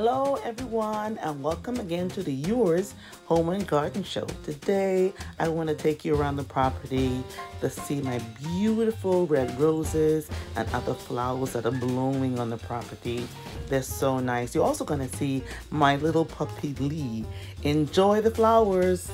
Hello, everyone, and welcome again to the Ewers Home and Garden Show. Today, I want to take you around the property to see my beautiful red roses and other flowers that are blooming on the property. They're so nice. You're also going to see my little puppy Lee. Enjoy the flowers.